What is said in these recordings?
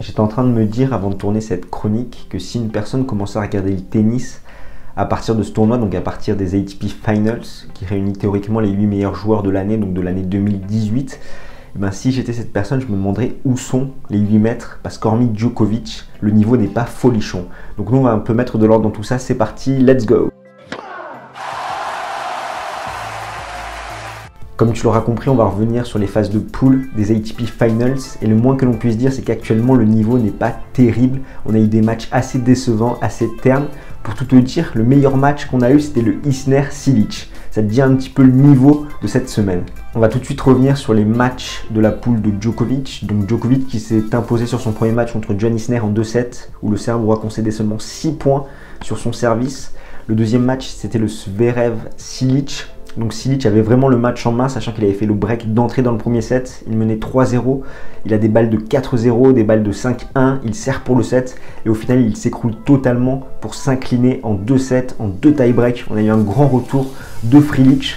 J'étais en train de me dire avant de tourner cette chronique que si une personne commençait à regarder le tennis à partir de ce tournoi, donc à partir des ATP Finals, qui réunit théoriquement les 8 meilleurs joueurs de l'année, donc de l'année 2018, eh ben si j'étais cette personne, je me demanderais où sont les 8 mètres, parce qu'hormis Djokovic, le niveau n'est pas folichon. Donc nous, on va un peu mettre de l'ordre dans tout ça. C'est parti, let's go Comme tu l'auras compris, on va revenir sur les phases de poule des ATP Finals. Et le moins que l'on puisse dire, c'est qu'actuellement, le niveau n'est pas terrible. On a eu des matchs assez décevants, assez ternes. Pour tout te dire, le meilleur match qu'on a eu, c'était le Isner-Silic. Ça te dit un petit peu le niveau de cette semaine. On va tout de suite revenir sur les matchs de la poule de Djokovic. Donc Djokovic qui s'est imposé sur son premier match contre John Isner en 2-7, où le Serbe aura concédé seulement 6 points sur son service. Le deuxième match, c'était le Zverev-Silic donc Silic avait vraiment le match en main, sachant qu'il avait fait le break d'entrée dans le premier set. Il menait 3-0. Il a des balles de 4-0, des balles de 5-1. Il sert pour le set. Et au final, il s'écroule totalement pour s'incliner en 2 sets, en 2 tie-break. On a eu un grand retour de Frilic.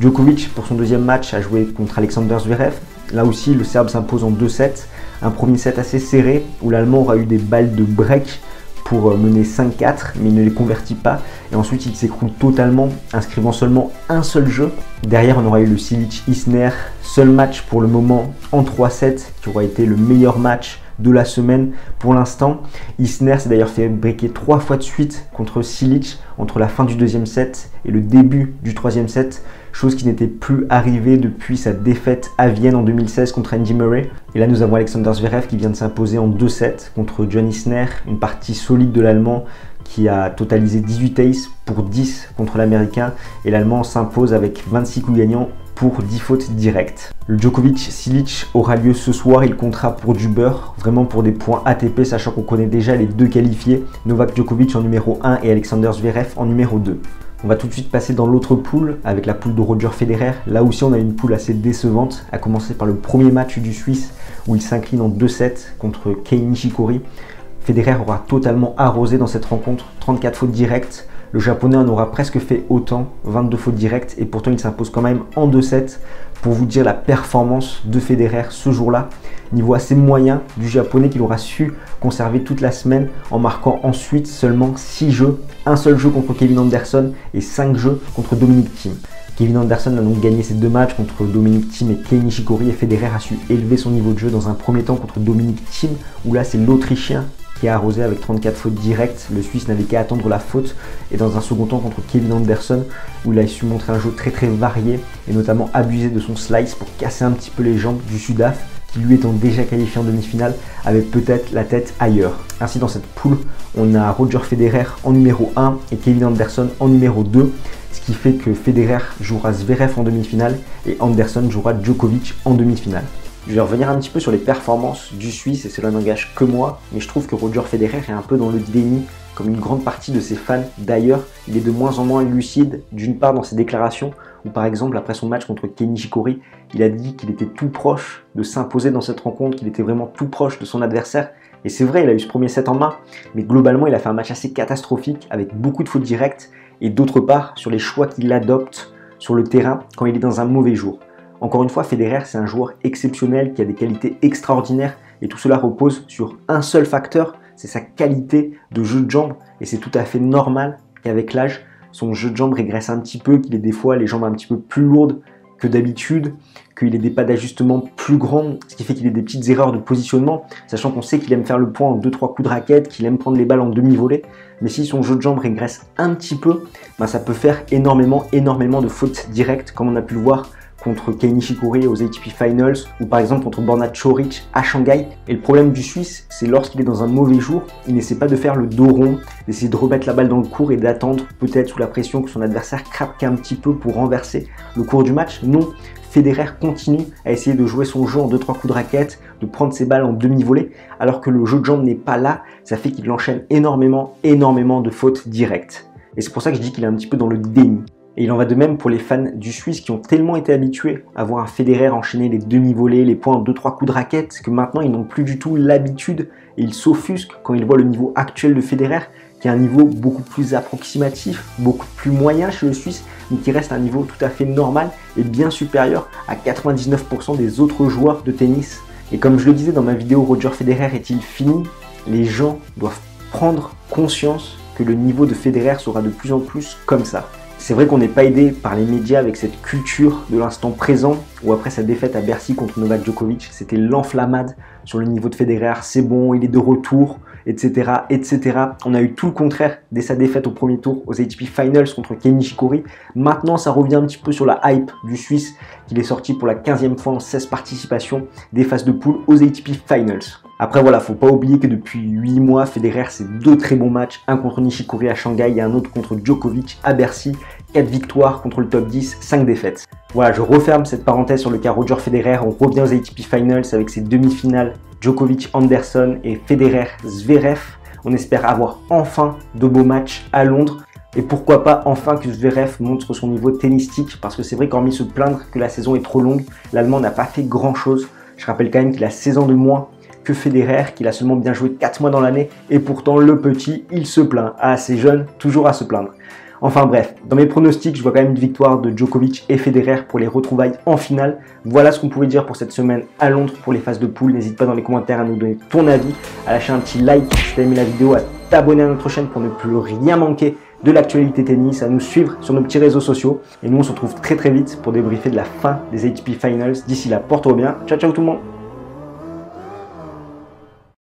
Djokovic, pour son deuxième match, a joué contre Alexander Zverev. Là aussi, le Serbe s'impose en 2 sets. Un premier set assez serré, où l'Allemand aura eu des balles de break pour euh, mener 5-4, mais il ne les convertit pas. Et ensuite, il s'écroule totalement, inscrivant seulement un seul jeu. Derrière, on aura eu le Silic-Isner, seul match pour le moment en 3-7, qui aura été le meilleur match de la semaine pour l'instant. Isner s'est d'ailleurs fait breaker trois fois de suite contre Silic entre la fin du deuxième set et le début du troisième set, chose qui n'était plus arrivée depuis sa défaite à Vienne en 2016 contre Andy Murray. Et là, nous avons Alexander Zverev qui vient de s'imposer en 2-7 contre John Isner, une partie solide de l'Allemand qui a totalisé 18 aces pour 10 contre l'Américain. Et l'Allemand s'impose avec 26 coups gagnants pour 10 fautes directes. Le Djokovic-Silic aura lieu ce soir, il comptera pour du beurre, vraiment pour des points ATP, sachant qu'on connaît déjà les deux qualifiés, Novak Djokovic en numéro 1 et Alexander Zverev en numéro 2. On va tout de suite passer dans l'autre poule avec la poule de Roger Federer. Là aussi, on a une poule assez décevante, à commencer par le premier match du Suisse où il s'incline en 2-7 contre Kei Nishikori. Federer aura totalement arrosé dans cette rencontre, 34 fautes directes, le japonais en aura presque fait autant, 22 fautes directes, et pourtant il s'impose quand même en 2-7 pour vous dire la performance de Federer ce jour-là. Niveau assez moyen du japonais qu'il aura su conserver toute la semaine en marquant ensuite seulement 6 jeux, un seul jeu contre Kevin Anderson et 5 jeux contre Dominic Thiem. Kevin Anderson a donc gagné ses deux matchs contre Dominic Thiem et Kei Nishikori et Federer a su élever son niveau de jeu dans un premier temps contre Dominic Thiem où là c'est l'Autrichien qui a arrosé avec 34 fautes directes. Le Suisse n'avait qu'à attendre la faute. Et dans un second temps contre Kevin Anderson, où il a su montrer un jeu très très varié et notamment abuser de son slice pour casser un petit peu les jambes du Sudaf qui lui étant déjà qualifié en demi-finale, avait peut-être la tête ailleurs. Ainsi dans cette poule, on a Roger Federer en numéro 1 et Kevin Anderson en numéro 2, ce qui fait que Federer jouera Zverev en demi-finale et Anderson jouera Djokovic en demi-finale. Je vais revenir un petit peu sur les performances du Suisse et cela n'engage que moi, mais je trouve que Roger Federer est un peu dans le déni, comme une grande partie de ses fans. D'ailleurs, il est de moins en moins lucide, d'une part dans ses déclarations, où par exemple après son match contre Kenny Shikori, il a dit qu'il était tout proche de s'imposer dans cette rencontre, qu'il était vraiment tout proche de son adversaire. Et c'est vrai, il a eu ce premier set en main, mais globalement il a fait un match assez catastrophique, avec beaucoup de fautes directes, et d'autre part sur les choix qu'il adopte sur le terrain quand il est dans un mauvais jour. Encore une fois, Federer, c'est un joueur exceptionnel qui a des qualités extraordinaires et tout cela repose sur un seul facteur, c'est sa qualité de jeu de jambes et c'est tout à fait normal qu'avec l'âge, son jeu de jambes régresse un petit peu, qu'il ait des fois les jambes un petit peu plus lourdes que d'habitude, qu'il ait des pas d'ajustement plus grands, ce qui fait qu'il ait des petites erreurs de positionnement, sachant qu'on sait qu'il aime faire le point en 2-3 coups de raquette, qu'il aime prendre les balles en demi-volée, mais si son jeu de jambes régresse un petit peu, ben ça peut faire énormément, énormément de fautes directes, comme on a pu le voir contre Kei Nishikori aux ATP Finals ou par exemple contre Borna Choric à Shanghai. Et le problème du Suisse, c'est lorsqu'il est dans un mauvais jour, il n'essaie pas de faire le dos rond, d'essayer de remettre la balle dans le cours et d'attendre peut-être sous la pression que son adversaire craque un petit peu pour renverser le cours du match. Non, Federer continue à essayer de jouer son jeu en 2-3 coups de raquette, de prendre ses balles en demi-volée, alors que le jeu de jambes n'est pas là, ça fait qu'il enchaîne énormément, énormément de fautes directes. Et c'est pour ça que je dis qu'il est un petit peu dans le déni. Et il en va de même pour les fans du Suisse qui ont tellement été habitués à voir un Federer enchaîner les demi-volées, les points en 2-3 coups de raquette, que maintenant ils n'ont plus du tout l'habitude et ils s'offusquent quand ils voient le niveau actuel de Federer, qui est un niveau beaucoup plus approximatif, beaucoup plus moyen chez le Suisse, mais qui reste un niveau tout à fait normal et bien supérieur à 99% des autres joueurs de tennis Et comme je le disais dans ma vidéo Roger Federer est-il fini? Les gens doivent prendre conscience que le niveau de Federer sera de plus en plus comme ça. C'est vrai qu'on n'est pas aidé par les médias avec cette culture de l'instant présent, où après sa défaite à Bercy contre Novak Djokovic, c'était l'enflammade sur le niveau de Federer, c'est bon, il est de retour, etc., etc. On a eu tout le contraire dès sa défaite au premier tour aux ATP Finals contre Kenny Nishikori. Maintenant, ça revient un petit peu sur la hype du Suisse, qu'il est sorti pour la 15e fois en 16 participations des phases de poule aux ATP Finals. Après voilà, faut pas oublier que depuis 8 mois, Federer c'est deux très bons matchs, un contre Nishikori à Shanghai et un autre contre Djokovic à Bercy, 4 victoires contre le top 10, 5 défaites. Voilà, je referme cette parenthèse sur le cas Roger Federer, on revient aux ATP Finals avec ses demi-finales Djokovic Anderson et Federer Zverev. On espère avoir enfin de beaux matchs à Londres. Et pourquoi pas enfin que Zverev montre son niveau tennistique? Parce que c'est vrai qu'hormis se plaindre que la saison est trop longue, l'Allemand n'a pas fait grand chose. Je rappelle quand même qu'il a 16 ans de moins que Federer, qu'il a seulement bien joué 4 mois dans l'année, et pourtant le petit, il se plaint. Ah, c'est jeune, toujours à se plaindre. Enfin bref, dans mes pronostics, je vois quand même une victoire de Djokovic et Federer pour les retrouvailles en finale. Voilà ce qu'on pouvait dire pour cette semaine à Londres pour les phases de poule. N'hésite pas dans les commentaires à nous donner ton avis, à lâcher un petit like si tu as aimé la vidéo, à t'abonner à notre chaîne pour ne plus rien manquer de l'actualité tennis, à nous suivre sur nos petits réseaux sociaux. Et nous, on se retrouve très très vite pour débriefer de la fin des ATP Finals. D'ici là, porte-toi bien. Ciao ciao tout le monde